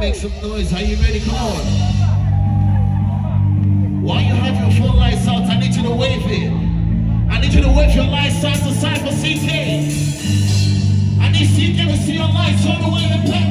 Make some noise. Are you ready? Come on. While you have your phone lights out, I need you to wave it. I need you to wave your lights out to Cypher CKay. I need CKay to see your lights all the way in the back.